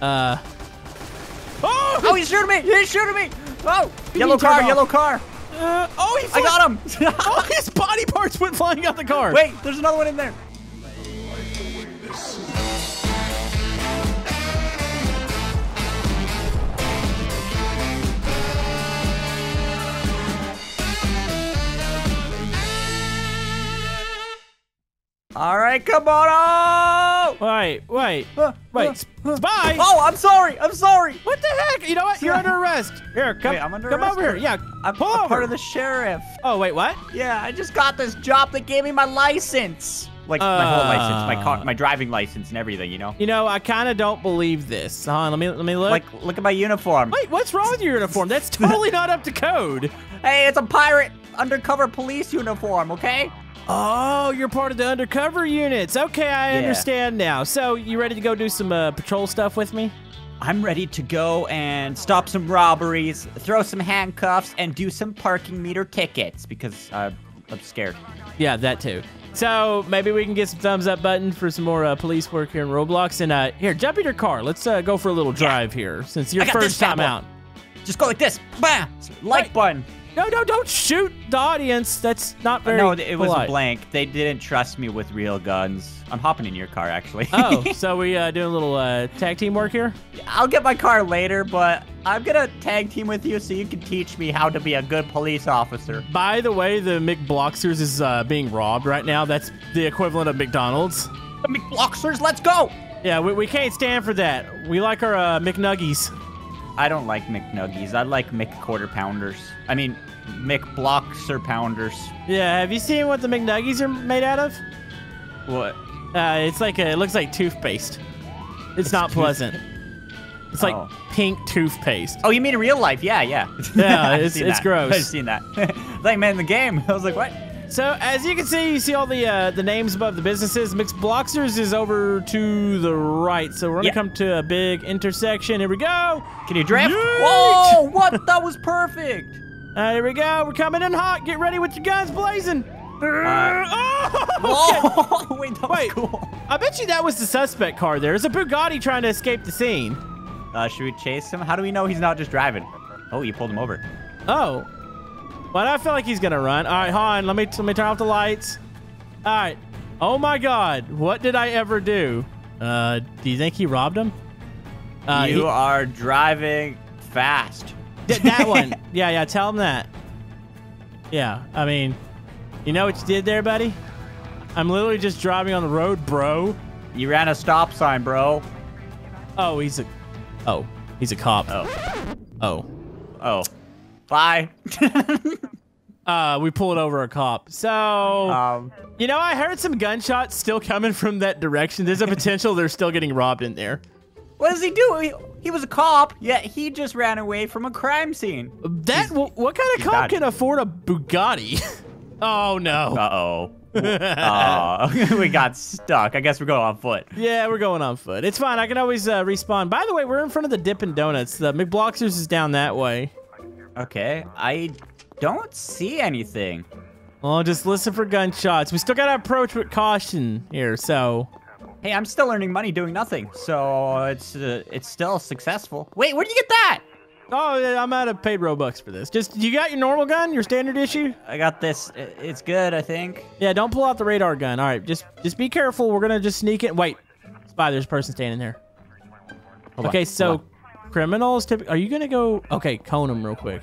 Uh. Oh, Oh, he's shooting me! He's shooting me! Oh, yellow car, yellow car. uh, oh, he I got him. Oh, his body parts went flying out the car. Wait, there's another one in there. All right, come on. Oh, Wait, wait, Uh, wait. uh, uh. Spy. oh I'm sorry. I'm sorry. What the heck? You know what? You're under arrest. Here, come, Wait, I'm under come arrest? over here. Yeah, I'm, pull I'm over. part of the sheriff. Oh, wait, what? Yeah, I just got this job that gave me my license. Like my whole license, my car, Uh. my driving license and everything, you know? You know, I kind of don't believe this. Hold on, let me let me look. Like, look at my uniform. wait, what's wrong with your uniform? That's totally not up to code. Hey, it's a pirate undercover police uniform, okay? Oh, you're part of the undercover units. Okay, I Yeah. understand now. So, you ready to go do some uh, patrol stuff with me? I'm ready to go and stop some robberies, throw some handcuffs, and do some parking meter tickets because uh, I'm scared. Yeah, that too. So maybe we can get some thumbs up button for some more uh, police work here in Roblox. And uh, here, jump in your car. Let's uh, go for a little drive here since your I got this first time out. Just go like this. Bam! Like Wait. button. No, no, don't shoot the audience. That's not very no, it was polite. blank. They didn't trust me with real guns. I'm hopping in your car, actually. oh, so we uh, doing a little uh, tag team work here? I'll get my car later, but I'm gonna tag team with you so you can teach me how to be a good police officer. By the way, the McBloxers is uh, being robbed right now. That's the equivalent of McDonald's. The McBloxers, let's go! Yeah, we, we can't stand for that. We like our uh, McNuggies. I don't like McNuggies. I like McQuarter Pounders. I mean, McBloxer Pounders. Yeah, have you seen what the McNuggies are made out of? What? Uh, it's like a, it looks like toothpaste. It's not pleasant. It's like Oh. pink toothpaste. Oh, you mean in real life? Yeah, yeah. Yeah, it's- it's that. gross. I've seen that. like, man, in the game. I was like, what? So as you can see, you see all the uh, the names above the businesses. McBloxers is over to the right, so we're gonna Yeah. come to a big intersection. Here we go. Can you drift? Yeet! Whoa, what? That was perfect. Uh, here we go. We're coming in hot. Get ready with your guns blazing. oh, okay. Wait, that was Wait. cool. I bet you that was the suspect car. There. There's a Bugatti trying to escape the scene. Uh, should we chase him? How do we know he's not just driving? Oh, you pulled him over. Oh. Well, I feel like he's gonna run. All right, on. Let me let me turn off the lights. All right. Oh my God. What did I ever do? Uh, do you think he robbed him? Uh, you he- are driving fast. Th- that one. Yeah, yeah. Tell him that. Yeah. I mean, you know what you did there, buddy? I'm literally just driving on the road, bro. You ran a stop sign, bro. Oh, he's a. Oh, he's a cop. Oh. Oh. Oh. Bye. Uh, we pulled over a cop. So, um, you know, I heard some gunshots still coming from that direction. There's a potential they're still getting robbed in there. what does he do? He, he was a cop, yet he just ran away from a crime scene. That wh- what kind of cop can afford a Bugatti? oh no. Uh, we got stuck. I guess we're going on foot. Yeah, we're going on foot. It's fine. I can always uh, respawn. By the way, we're in front of the Dippin' Donuts. The McBloxers is down that way. Okay. I don't see anything. Well, just listen for gunshots. We still got to approach with caution here. So, Hey, I'm still earning money doing nothing, so it's uh, it's still successful. Wait, where'd you get that? oh, I'm out of paid Robux for this. Just you got your normal gun, your standard issue? I got this. It's good, I think. Yeah, don't pull out the radar gun. All right, just just be careful. We're gonna just sneak it. Wait, spy. There's a person standing there. Hold okay, hold so on. Criminals. Typ- are you gonna go? Okay, cone them real quick.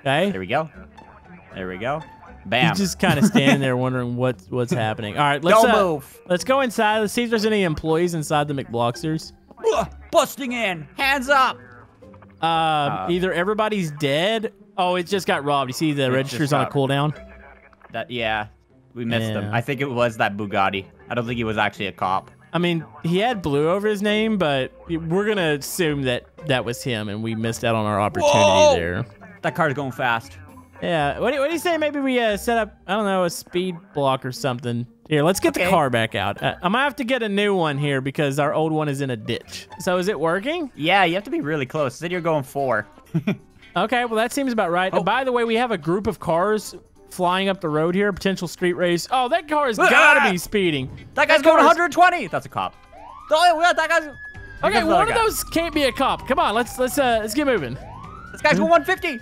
Okay. There we go. There we go. Bam. He's just kind of standing there wondering what what's happening. All right, let's Don't uh, move. let's go inside. Let's see if there's any employees inside the McBloxers. Busting in. Hands up. Uh, either everybody's dead. Oh, it just got robbed. You see the registers on a cooldown. That yeah, we missed him. I think it was that Bugatti. I don't think he was actually a cop. I mean, he had blue over his name, but we're gonna assume that that was him, and we missed out on our opportunity Whoa! there. That car's going fast. Yeah. What do, what do you say? Maybe we uh, set up, I don't know, a speed block or something. Here, let's get the car back out. Uh, I might have to get a new one here because our old one is in a ditch. So is it working? Yeah, you have to be really close. Said you're going four. Okay, well that seems about right. Oh. By the way, we have a group of cars flying up the road here, potential street race. Oh, that car has Ah! gotta be speeding. That guy's car going is- 120. That's a cop. Oh, yeah, that guy's. Okay, one another of those can't be a cop. Come on, let's let's uh let's get moving. This guy's going 150.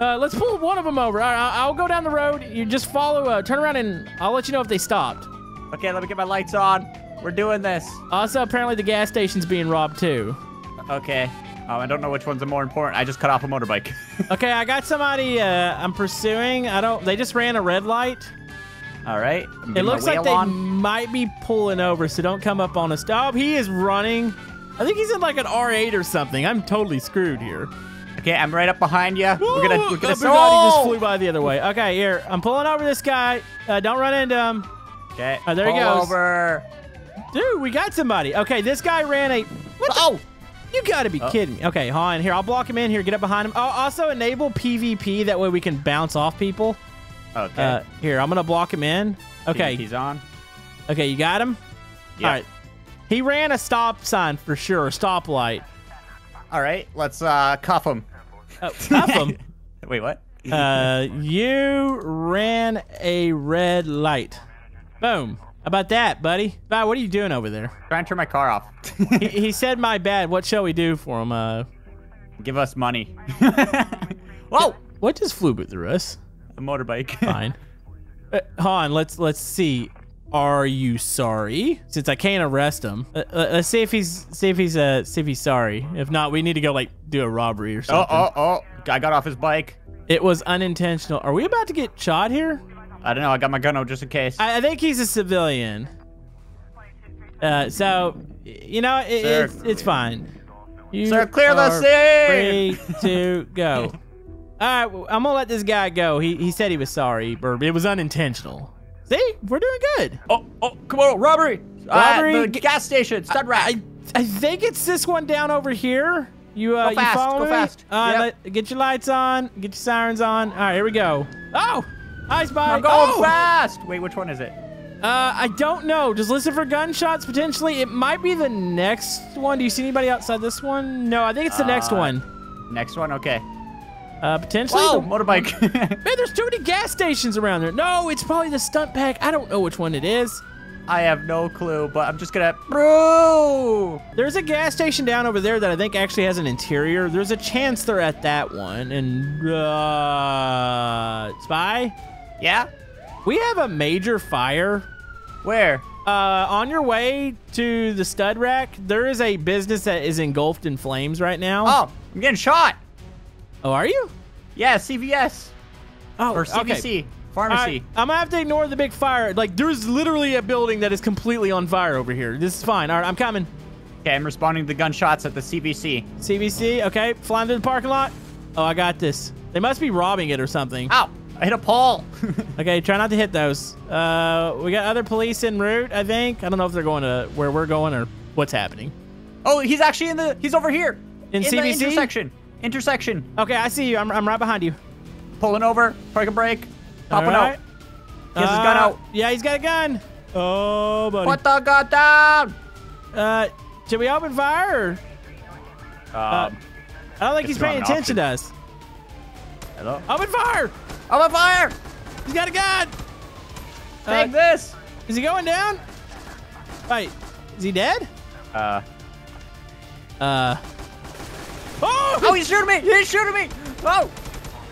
Uh, let's pull one of them over. All right, I'll, I'll go down the road. You just follow. Uh, turn around and I'll let you know if they stopped. Okay, let me get my lights on. We're doing this. Also, apparently the gas station's being robbed too. Okay. Um, I don't know which one's are more important. I just cut off a motorbike. Okay, I got somebody uh, I'm pursuing. I don't. They just ran a red light. All right. It looks like they on. might be pulling over, so don't come up on us. Oh, he is running. I think he's in like an R8 or something. I'm totally screwed here. Okay, I'm right up behind you. We're gonna, we're gonna. a Bugatti just flew by the other way. Okay, here. I'm pulling over this guy. Uh, don't run into him. Okay. Oh, there he goes. over. Dude, we got somebody. Okay, this guy ran a. What Oh. You gotta be kidding me. Okay, hold on. Here, I'll block him in. Here, get up behind him. Oh, also enable PvP. That way we can bounce off people. Okay. Uh, here, I'm gonna block him in. Okay. He's on. Okay, you got him? Yeah. All right. He ran a stop sign for sure, a stoplight. All right. Let's uh cuff him. Oh, cuff him. Wait, what? Uh, you ran a red light. Boom. How about that, buddy? Bye, what are you doing over there? Trying to turn my car off. He, he said my bad. What shall we do for him? Uh, Give us money. Whoa! what just flew through us? A motorbike. Fine. Uh, on, let's let's see. Are you sorry? Since I can't arrest him, uh, uh, let's see if he's see if he's uh see if he's sorry. If not, we need to go like do a robbery or something. oh, something. oh, oh! I got off his bike. It was unintentional. Are we about to get shot here? I don't know. I got my gun out just in case. I, I think he's a civilian. Uh, so you know it, Sir. it's it's fine. You Sir, clear the scene! Free to go. All right, well, I'm gonna let this guy go. He he said he was sorry, but it was unintentional. See, we're doing good. oh, oh! Come on, robbery! Robbery? Uh, the gas station. Stud rack. I I think it's this one down over here. You uh, Go fast, you follow go me? fast. Uh, Yep. let- get your lights on. Get your sirens on. All right, here we go. Oh, hi, spy. I'm going oh! fast. Wait, which one is it? Uh, I don't know. Just listen for gunshots potentially. It might be the next one. Do you see anybody outside this one? No, I think it's the next Uh, one. Next one. Okay. Uh, potentially. The- Motorbike. Man, there's too many gas stations around there. No, it's probably the stunt pack. I don't know which one it is. I have no clue, but I'm just gonna. Bro! There's a gas station down over there that I think actually has an interior. There's a chance they're at that one. And uh, spy, Yeah. we have a major fire. Where? Uh, on your way to the stud rack, there is a business that is engulfed in flames right now. Oh, I'm getting shot. Oh, are you? Yeah, CVS Oh, or CVC okay. pharmacy. Right, I'm gonna have to ignore the big fire. Like, there's literally a building that is completely on fire over here. This is fine. All right, I'm coming. Okay, I'm responding to the gunshots at the CVC. CBC, okay, flying through the parking lot. Oh, I got this. They must be robbing it or something. Ow! I hit a pole. Okay, try not to hit those. Uh, we got other police en route, I think. I don't know if they're going to where we're going or what's happening. oh, he's actually in the. He's over here. In the CVC? intersection. Intersection. Okay, I see you. I'm, I'm right behind you. Pulling over. Parking brake. Popping All right. out. He has his gun Uh, out. Yeah, he's got a gun. Oh, buddy. Put the gun down. Uh, should we open fire? Or? Um, I don't think he's paying don't have an attention to us. hello. Open fire! I'm on fire. He's got a gun. Uh, Take this. is he going down? Wait, is he dead? Uh. Uh. Oh! Oh, he's shooting me. He's shooting me. Oh.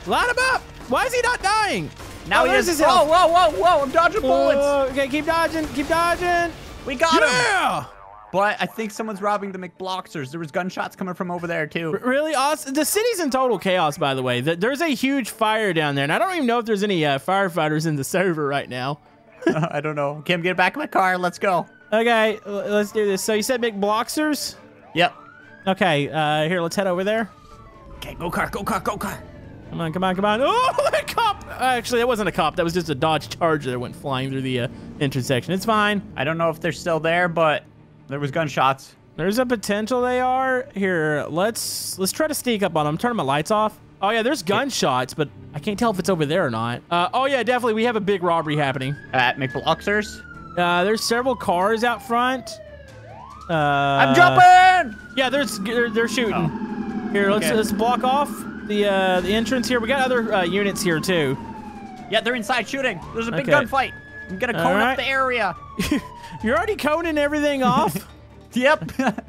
Line him up! Why is he not dying? Now oh, he is. his Whoa, whoa, whoa, whoa! I'm dodging bullets. Oh, okay, keep dodging, keep dodging. we got him. But I think someone's robbing the McBloxers. There was gunshots coming from over there too. Really awesome. The city's in total chaos, by the way. Th- There's a huge fire down there, and I don't even know if there's any uh, firefighters in the server right now. I don't know. Kim, get back in my car. Let's go. Okay, let's do this. So you said McBloxers? Yep. Okay, uh, here, let's head over there. Okay, go car, go car, go car. Come on, come on, come on. Oh, a cop! Actually, that wasn't a cop. That was just a Dodge Charger that went flying through the uh, intersection. It's fine. I don't know if they're still there, but there was gunshots. There's a potential they are. Here, let's let's try to sneak up on them. Turn my lights off. Oh yeah, there's gunshots, but I can't tell if it's over there or not. Uh, oh yeah, definitely. We have a big robbery happening. At McBloxers. Uh, there's several cars out front. Uh, I'm jumping! Yeah, there's they're, they're shooting. Here, let's Okay. let's block off the uh, the entrance here. We got other uh, units here too. Yeah, they're inside shooting. There's a big Okay. gunfight. I'm gonna cone right. up the area. You're already coning everything off. Yep.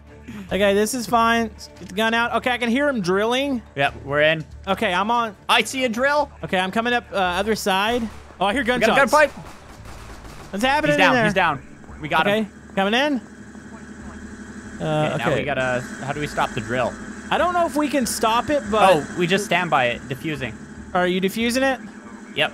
Okay, this is fine. Get the gun out. Okay, I can hear him drilling. Yep, we're in. Okay, I'm on. I see a drill. Okay, I'm coming up uh, other side. Oh, I hear We got a gunshots. gunfight. What's happening He's down. in there? He's down. We got Okay, him. coming in. Uh, Okay, okay. Now we gotta. How do we stop the drill? I don't know if we can stop it, but Oh, we just stand by it, diffusing. are you defusing it? Yep.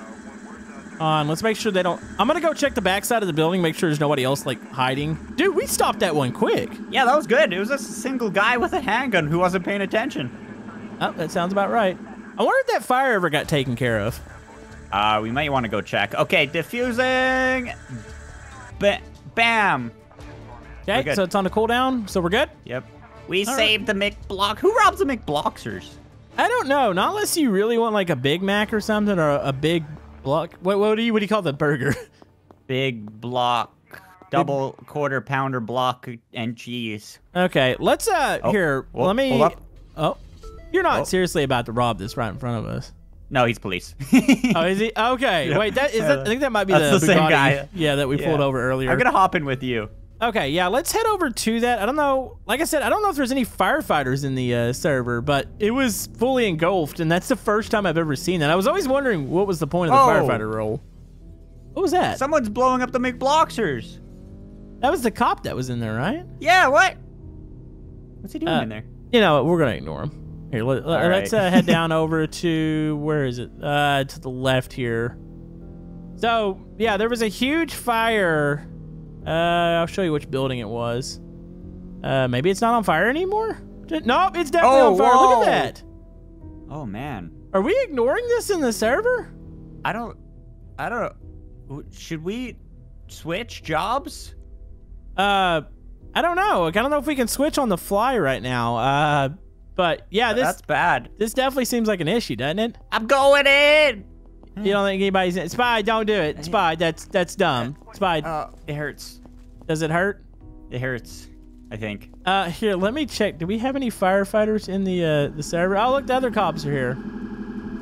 On, let's make sure they don't. I'm gonna go check the backside of the building, make sure there's nobody else like hiding. Dude, we stopped that one quick. Yeah, that was good. It was a single guy with a handgun who wasn't paying attention. Oh, that sounds about right. I wonder if that fire ever got taken care of. Uh, we might want to go check. Okay, diffusing. Ba- bam. Okay, so it's on the cooldown, so we're good. Yep. We All right. saved the McBlock. Who robs the McBloxers? I don't know, not unless you really want like a Big Mac or something or a big block. What, what do you what do you call the burger? Big block, double quarter pounder block and cheese. okay, let's uh Oh, here. oh, let me. Oh, you're not Oh. seriously about to rob this right in front of us. No, he's police. Oh, is he? Okay, Yeah. wait. That is. That, I think that might be the, the same Bugatti, guy. Yeah, that we pulled over earlier. I'm gonna hop in with you. Okay, yeah, let's head over to that. I don't know. Like I said, I don't know if there's any firefighters in the uh, server, but it was fully engulfed, and that's the first time I've ever seen that. I was always wondering what was the point of the Oh. firefighter role. What was that? Someone's blowing up the McBloxers. that was the cop that was in there, right? Yeah, what? What's he doing Uh, in there? You know, what, we're gonna ignore him. Here, let, us right. uh, head down over to where is it? Uh, to the left here. So yeah, there was a huge fire. Uh, I'll show you which building it was. Uh, maybe it's not on fire anymore. Nope, it's definitely Oh, on fire. whoa. Look at that. Oh man, Are we ignoring this in the server? I don't, I don't know. Should we switch jobs? Uh, I don't know. Like, I don't know if we can switch on the fly right now. Uh, but yeah, this That's bad. this definitely seems like an issue, doesn't it? I'm going in. You don't think anybody's in Spy? Don't do it, Spy. That's that's dumb. Spy, Oh, it hurts. does it hurt? It hurts. I think. Uh, here, let me check. Do we have any firefighters in the uh the server? Oh, look, the other cops are here.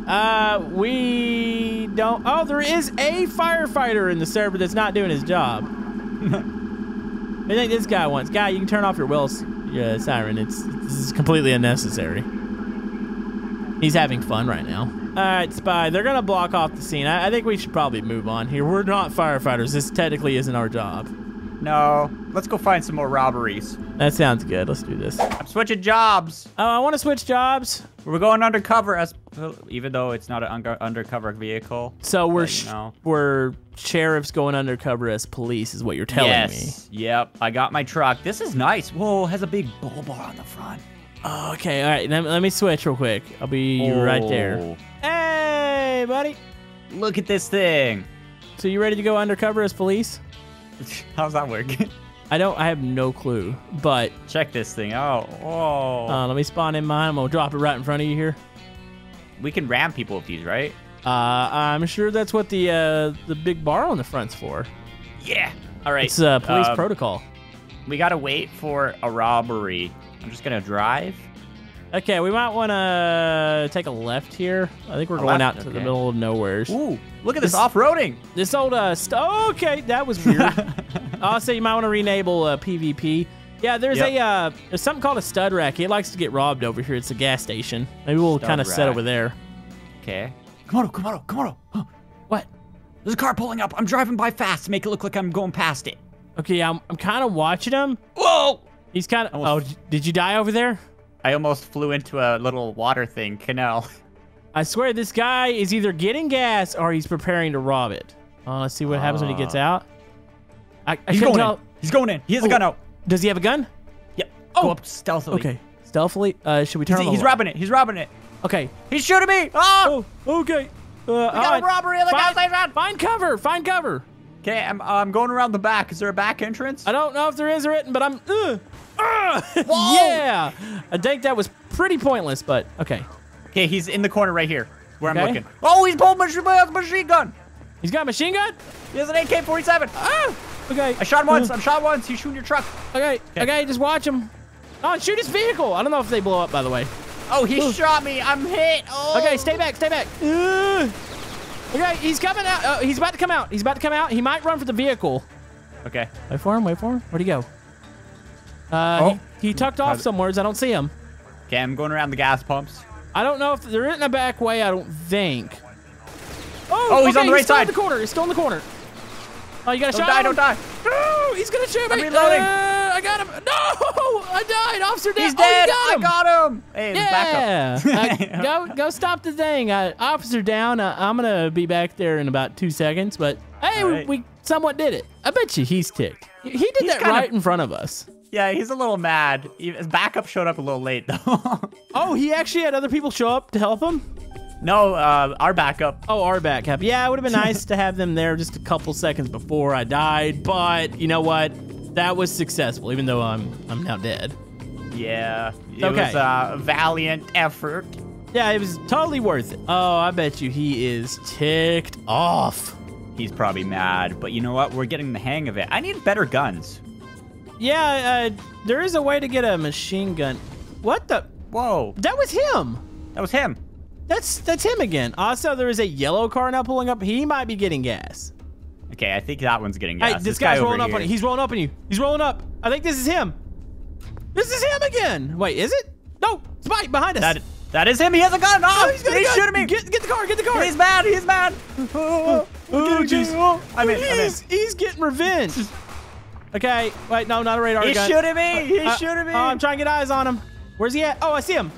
Uh, we don't. Oh, there is a firefighter in the server that's not doing his job. I think this guy wants. Guy, you can turn off your well s- uh, siren. It's this is completely unnecessary. He's having fun right now. All right, spy. They're gonna block off the scene. I, I think we should probably move on here. We're not firefighters. This technically isn't our job. No. Let's go find some more robberies. That sounds good. Let's do this. I'm switching jobs. Oh, I want to switch jobs. We're going undercover as, even though it's not an under, undercover vehicle. So we're Let you know. we're sheriffs going undercover as police, is what you're telling me. yes. Yep. I got my truck. This is nice. Whoa, it has a big bull bar on the front. Oh, okay, all right. Let, let me switch real quick. I'll be right there. Oh, Hey, buddy. Look at this thing. So you ready to go undercover as police? How's that work? I don't. I have no clue. But Check this thing out. Oh. uh, let me spawn in mine. I'm gonna drop it right in front of you here. we can ram people with these, right? Uh, I'm sure that's what the uh, the big bar on the front's for. Yeah. All right. It's uh, police uh, protocol. We gotta wait for a robbery. I'm just gonna drive. Okay, we might want to take a left here. I think we're A going left? out to the middle of nowhere. Ooh, look at this, This- off-roading. This old uh, st- oh, okay, that was weird. I'll you might want to renable uh, PvP. Yeah, there's Yep. a uh, there's something called a stud rack. It likes to get robbed over here. It's a gas station. Maybe we'll kind of set over there. Okay. Come on, come on, come on. Huh. What? There's a car pulling up. I'm driving by fast to make it look like I'm going past it. Okay, I'm I'm kind of watching him. Whoa! He's kind of. Oh, did you die over there? I almost flew into a little water thing, canal. I swear this guy is either getting gas or he's preparing to rob it. Uh, let's see what happens when he gets Uh, out. I, I He's going tell. in. He's going in. He has a Oh. gun out. Does he have a gun? Yep. Oh. Go up stealthily. Okay, stealthily. Uh, should we turn He's, he's robbing it. He's robbing it. Okay. He's shooting me. Oh! Oh, okay. Uh, we got a robbery at the gas find, station. find cover. Find cover. Okay, I'm, I'm going around the back. Is there a back entrance? I don't know if there is written, but I'm. Uh, uh, Whoa! yeah. I think that was pretty pointless, but okay. Okay, he's in the corner right here, where Okay. I'm looking. Oh, he's pulled my machine, my machine gun. He's got a machine gun. He has an AK-47. Ah. Okay. I shot him once. Uh, I'm shot once. He's shooting your truck. Okay. Okay. Just watch him. Oh, shoot his vehicle. I don't know if they blow up, by the way. Oh, he shot me. I'm hit. Oh. Okay, stay back. Stay back. Uh, okay, he's coming out. Uh, he's about to come out. He's about to come out. He might run for the vehicle. Okay. Wait for him. Wait for him. Where'd he go? Uh, Oh. he, he tucked off somewheres. I don't see him. Okay, I'm going around the gas pumps. I don't know if they're in a back way. I don't think. Oh, Oh, he's okay, on the right he's still side. in the corner. He's still in the corner. Oh, you got a Don't shot? die, on don't die. No, he's gonna shoot me. I'm reloading. Uh, I got him. No, I died. Officer down. He's Oh, dead. you got I got him. Hey, there's Yeah, backup. Uh, go go stop the thing. Uh, officer down. Uh, I'm gonna be back there in about two seconds. But hey, All we, right. we somewhat did it. I bet you he's ticked. He he did He's that kinda- right in front of us. Yeah, he's a little mad. His backup showed up a little late though. Oh, he actually had other people show up to help him. no, uh, our backup. Oh, our backup. Yeah, it would have been nice to have them there just a couple seconds before I died. But you know what? That was successful, even though I'm I'm now dead. Yeah, it Okay. was a valiant effort. Yeah, it was totally worth it. Oh, I bet you he is ticked off. He's probably mad, but you know what? We're getting the hang of it. I need better guns. Yeah, uh, there is a way to get a machine gun. What the? Whoa, That was him. that was him. That's that's him again. Also, there is a yellow car now pulling up. He might be getting gas. Okay, I think that one's getting gas. Hey, this, guy's guy rolling up on you. He's rolling up on you. He's rolling up. I think this is him. This is him again. Wait, is it? No, Spike behind us. That that is him. He has a gun. Oh, Oh, he's he's go- shooting me. Get, get the car. Get the car. He's mad. He's mad. Oh, Oh, okay, oh. I'm in. I'm in. He's, he's getting revenge. Okay, wait, no, not a radar He's gun. shooting me. He's Uh, shooting me. Oh, I'm trying to get eyes on him. Where's he at? Oh, I see him.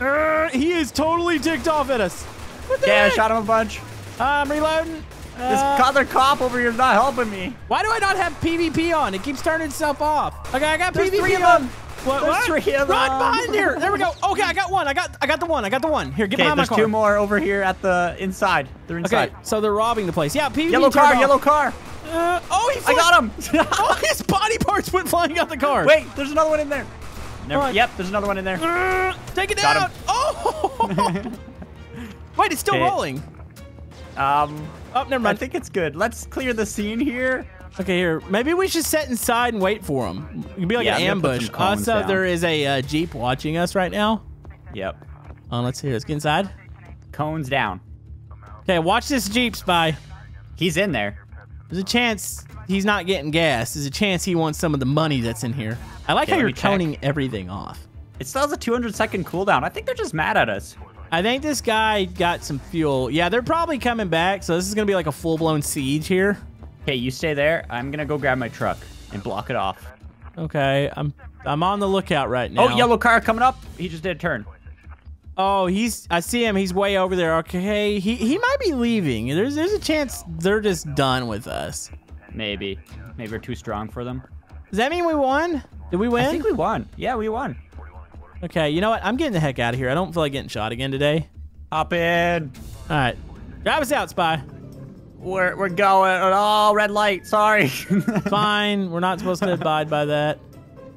Uh, he is totally ticked off at us. What the okay, I shot him a bunch. I'm reloading. This Uh, other cop over here is not helping me. why do I not have PvP on? It keeps turning itself off. Okay, I got There's PvP three of on. them. What, There's what? three of Run them. behind here. There we go. Okay, I got one. I got I got the one. I got the one. Here, get behind my there's car. two more over here at the inside. They're inside. Okay, so they're robbing the place. Yeah, PvP Yellow car, off. yellow car. Uh, oh, he I got him. Oh, his body parts went flying out the car. Wait, there's another one in there. Never, on. yep, there's another one in there. Uh, take it Got down. him. Oh! Wait, it's still Okay. rolling. Um, Oh, never mind. I think it's good. Let's clear the scene here. Okay, here. Maybe we should sit inside and wait for him. It could be like Yeah, an I'm gonna put ambush. Also, down. there is a uh, jeep watching us right now. Yep. Oh, let's see. Let's get inside. Cones down. Okay, watch this jeep, spy. He's in there. There's a chance he's not getting gas. There's a chance he wants some of the money that's in here. I like Okay, how you're toning everything off. It still has a 200 second cooldown. I think they're just mad at us. I think this guy got some fuel. Yeah, they're probably coming back, so this is gonna be like a full-blown siege here. Okay, you stay there. I'm gonna go grab my truck and block it off. Okay, I'm I'm on the lookout right oh, now. Oh, yellow car coming up. He just did a turn. Oh, he's I see him. He's way over there. Okay, he he might be leaving. There's there's a chance they're just done with us. Maybe. Maybe we're too strong for them. Does that mean we won? Did we win? I think we won. Yeah, we won. okay, you know what? I'm getting the heck out of here. I don't feel like getting shot again today. Hop in. All right, drive us out, spy. We're, we're going. Oh, red light. Sorry. Fine. We're not supposed to abide by that.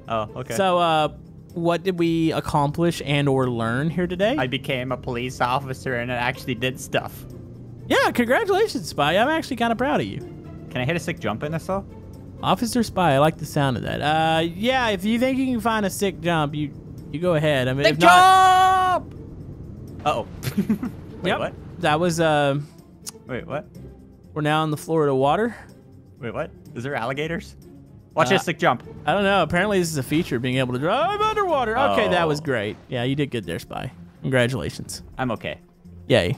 oh, okay. So, uh, what did we accomplish and or learn here today? I became a police officer and I actually did stuff. yeah, congratulations, spy. I'm actually kind of proud of you. Can I hit a sick jump in this though? Officer Spy, I like the sound of that. Uh, yeah, if you think you can find a sick jump, you you go ahead. I mean, Sick if not, jump! Uh oh. Wait, Yep. what? that was uh, Wait, what? we're now in the Florida water. Wait, what? Is there alligators? Watch Uh, this sick jump. I don't know. Apparently, this is a feature being able to drive underwater. Okay, that was Oh. great. Yeah, you did good there, Spy. Congratulations. I'm okay. Yay.